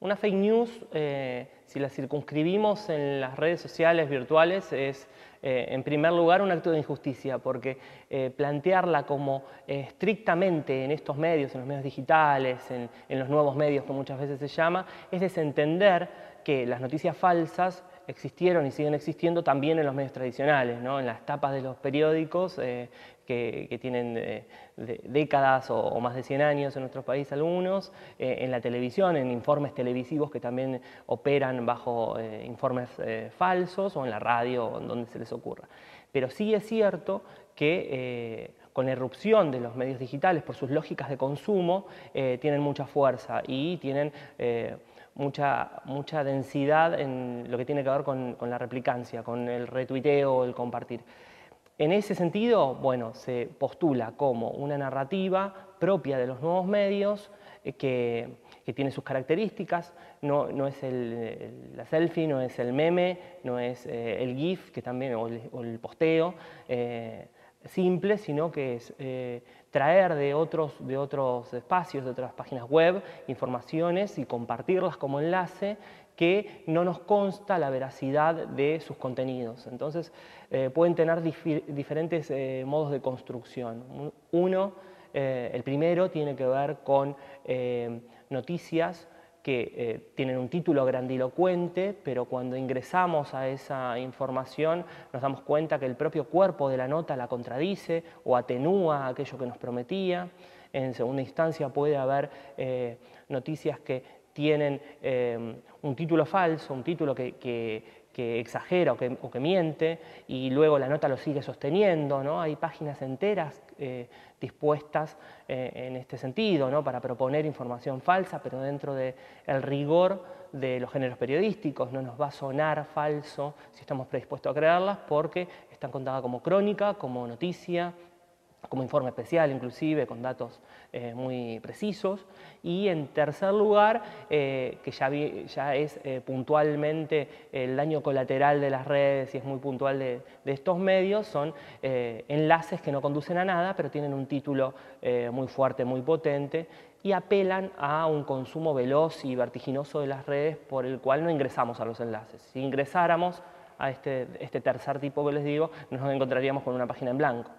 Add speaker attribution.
Speaker 1: Una fake news, eh, si la circunscribimos en las redes sociales virtuales, es eh, en primer lugar un acto de injusticia, porque eh, plantearla como estrictamente en estos medios, en los medios digitales, en, los nuevos medios que muchas veces se llama, es desentender que las noticias falsas existieron y siguen existiendo también en los medios tradicionales, en las tapas de los periódicos que, tienen eh, décadas o, más de 100 años en nuestro país algunos, eh, en la televisión, en informes televisivos que también operan bajo informes falsos o en la radio, donde se les ocurra. Pero sí es cierto que con la irrupción de los medios digitales por sus lógicas de consumo, tienen mucha fuerza y tienen mucha, mucha densidad en lo que tiene que ver con, la replicancia, con el retuiteo, el compartir. En ese sentido, bueno, se postula como una narrativa propia de los nuevos medios eh, que, tiene sus características, no, es la selfie, no es el meme, no es eh, el GIF, que también, o el, posteo, eh, simple, sino que es eh, traer de otros, de otros espacios, de otras páginas web, informaciones y compartirlas como enlace que no nos consta la veracidad de sus contenidos. Entonces, eh, pueden tener diferentes eh, modos de construcción. Uno, el primero, tiene que ver con noticias que eh, tienen un título grandilocuente, pero cuando ingresamos a esa información nos damos cuenta que el propio cuerpo de la nota la contradice o atenúa aquello que nos prometía. En segunda instancia puede haber eh, noticias que tienen eh, un título falso, un título que, que exagera o que, miente y luego la nota lo sigue sosteniendo. ¿no? Hay páginas enteras eh, dispuestas eh, en este sentido ¿no? para proponer información falsa, pero dentro del rigor de los géneros periodísticos no nos va a sonar falso si estamos predispuestos a creerlas porque están contadas como crónica, como noticia, como informe especial inclusive, con datos eh, muy precisos. Y en tercer lugar, eh, que ya, es eh, puntualmente el daño colateral de las redes y es muy puntual de, estos medios, son enlaces que no conducen a nada, pero tienen un título muy fuerte, muy potente, y apelan a un consumo veloz y vertiginoso de las redes por el cual no ingresamos a los enlaces. Si ingresáramos a este, este tercer tipo que les digo, nos encontraríamos con una página en blanco.